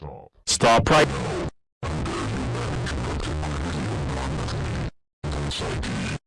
Stop. Stop right. SID.